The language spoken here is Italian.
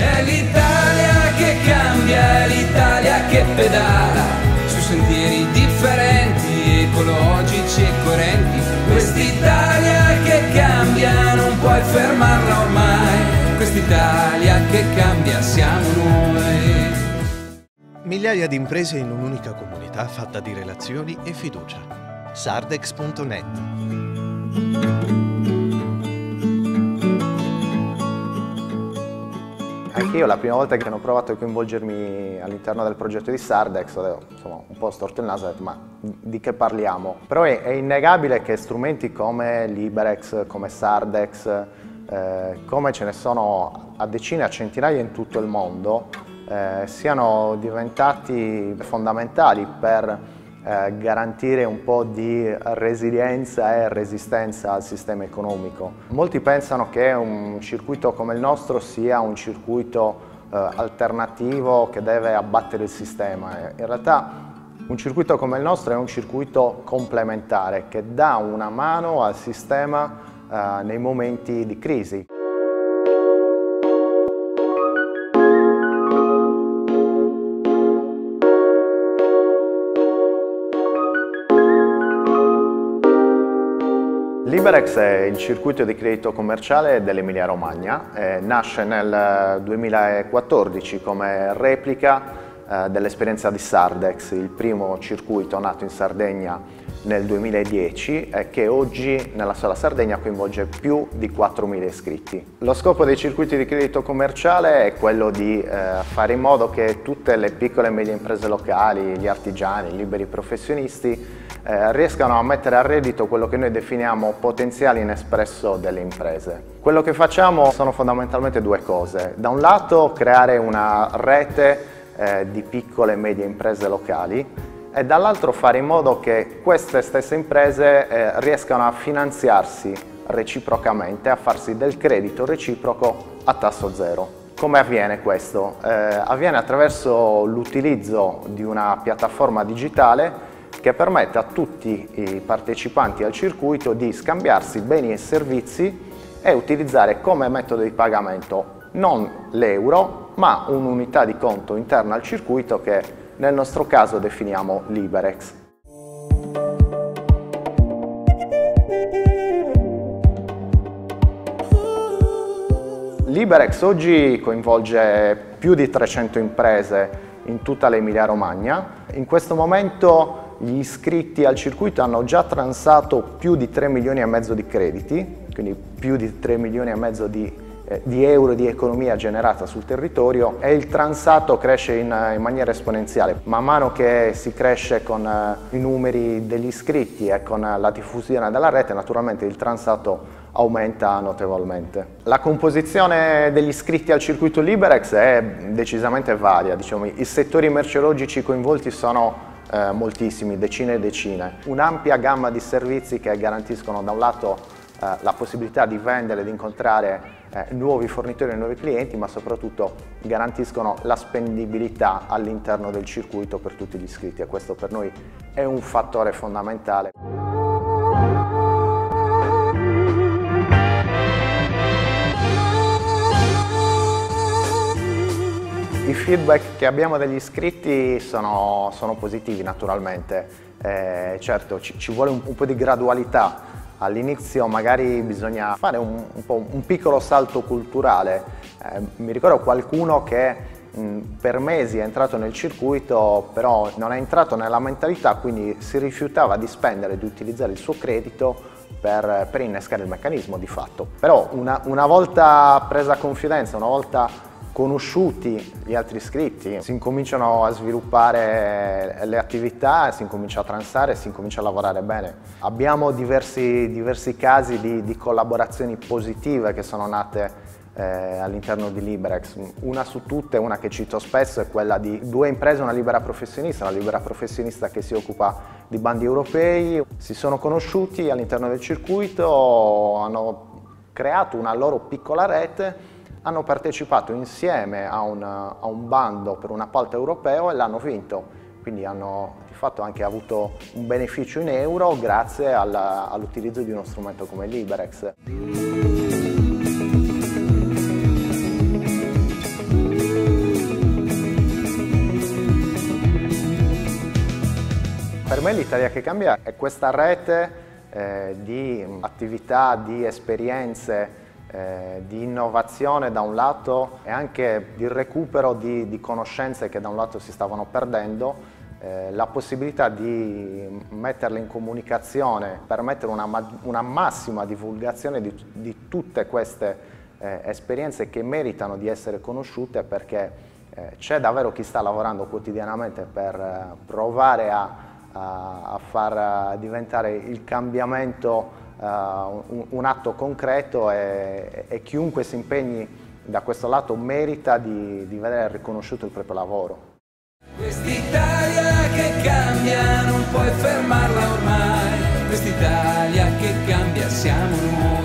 È l'Italia che cambia, è l'Italia che pedala su sentieri differenti, ecologici e coerenti. Quest'Italia che cambia, non puoi fermarla ormai. Quest'Italia che cambia siamo noi. Migliaia di imprese in un'unica comunità fatta di relazioni e fiducia. Sardex.net Anch'io la prima volta che hanno provato a coinvolgermi all'interno del progetto di Sardex, insomma, un po' storto il naso ho detto ma di che parliamo? Però è, è innegabile che strumenti come Liberex, come Sardex, eh, come ce ne sono a decine, a centinaia in tutto il mondo, eh, siano diventati fondamentali per eh, garantire un po' di resilienza e resistenza al sistema economico. Molti pensano che un circuito come il nostro sia un circuito eh, alternativo che deve abbattere il sistema. In realtà un circuito come il nostro è un circuito complementare che dà una mano al sistema eh, nei momenti di crisi. Liberex è il circuito di credito commerciale dell'Emilia Romagna, eh, nasce nel 2014 come replica eh, dell'esperienza di Sardex, il primo circuito nato in Sardegna nel 2010 e che oggi nella sola Sardegna coinvolge più di 4.000 iscritti. Lo scopo dei circuiti di credito commerciale è quello di eh, fare in modo che tutte le piccole e medie imprese locali, gli artigiani, i liberi professionisti eh, riescano a mettere a reddito quello che noi definiamo potenziale inespresso delle imprese. Quello che facciamo sono fondamentalmente due cose. Da un lato creare una rete eh, di piccole e medie imprese locali e dall'altro fare in modo che queste stesse imprese eh, riescano a finanziarsi reciprocamente, a farsi del credito reciproco a tasso zero. Come avviene questo? Eh, avviene attraverso l'utilizzo di una piattaforma digitale che permette a tutti i partecipanti al circuito di scambiarsi beni e servizi e utilizzare come metodo di pagamento non l'euro ma un'unità di conto interna al circuito che nel nostro caso definiamo Liberex. Liberex oggi coinvolge più di 300 imprese in tutta l'Emilia Romagna. In questo momento gli iscritti al circuito hanno già transato più di 3 milioni e mezzo di crediti, quindi più di 3 milioni e mezzo di, eh, di euro di economia generata sul territorio e il transato cresce in, in maniera esponenziale. Man mano che si cresce con eh, i numeri degli iscritti e con la diffusione della rete, naturalmente il transato aumenta notevolmente. La composizione degli iscritti al circuito Liberex è decisamente varia, diciamo, i settori merceologici coinvolti sono eh, moltissimi, decine e decine. Un'ampia gamma di servizi che garantiscono da un lato eh, la possibilità di vendere, di incontrare eh, nuovi fornitori e nuovi clienti, ma soprattutto garantiscono la spendibilità all'interno del circuito per tutti gli iscritti e questo per noi è un fattore fondamentale. I feedback che abbiamo dagli iscritti sono, sono positivi naturalmente, eh, certo ci, ci vuole un, un, po' di gradualità, all'inizio magari bisogna fare un, un, un piccolo salto culturale, eh, mi ricordo qualcuno che per mesi è entrato nel circuito però non è entrato nella mentalità quindi si rifiutava di spendere, di utilizzare il suo credito per, per innescare il meccanismo di fatto. Però una, una volta presa confidenza, una volta conosciuti gli altri iscritti, si incominciano a sviluppare le attività, si incomincia a transare, si incomincia a lavorare bene. Abbiamo diversi, diversi casi di, di, collaborazioni positive che sono nate eh, all'interno di Liberex. Una su tutte, una che cito spesso, è quella di due imprese, una libera professionista, una libera professionista che si occupa di bandi europei, si sono conosciuti all'interno del circuito, hanno creato una loro piccola rete hanno partecipato insieme a, una, a un bando per un appalto europeo e l'hanno vinto quindi hanno di fatto anche avuto un beneficio in euro grazie all'utilizzo all di uno strumento come l'Iberex. Per me l'Italia che cambia è questa rete eh, di attività, di esperienze eh, di innovazione da un lato e anche di recupero di, di conoscenze che da un lato si stavano perdendo eh, la possibilità di metterle in comunicazione, permettere una, una massima divulgazione di, di tutte queste eh, esperienze che meritano di essere conosciute perché eh, c'è davvero chi sta lavorando quotidianamente per eh, provare a, a, a, far diventare il cambiamento un, un, atto concreto e, e, chiunque si impegni da questo lato merita di, di vedere riconosciuto il proprio lavoro. Quest'Italia che cambia non puoi fermarla ormai, quest'Italia che cambia siamo noi.